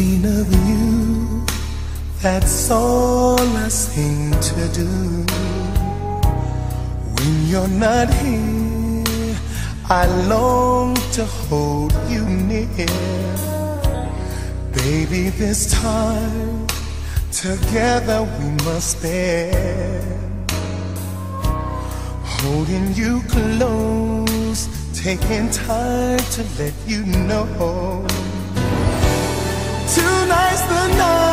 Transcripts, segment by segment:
Thinking of you, that's all I seem to do. When you're not here, I long to hold you near. Baby, this time together we must spend. Holding you close, taking time to let you know. The night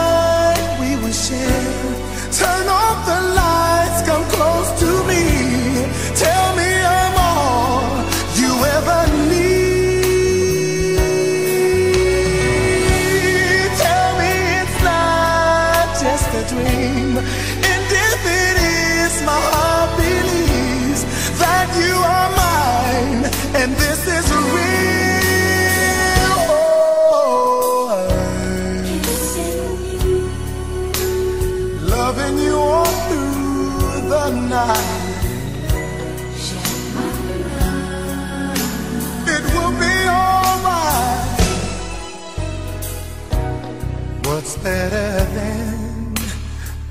better than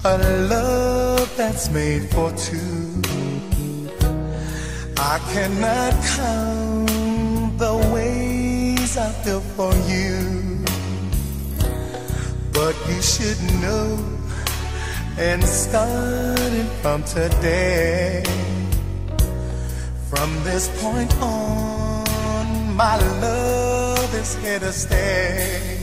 a love that's made for two? I cannot count the ways I feel for you, but you should know. And starting from today, from this point on, my love is here to stay.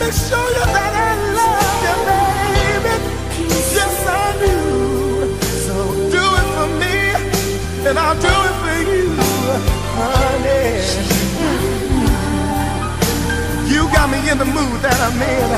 Show you that I love you, baby. Yes, I do. So do it for me, and I'll do it for you, honey. You got me in the mood that I'm in.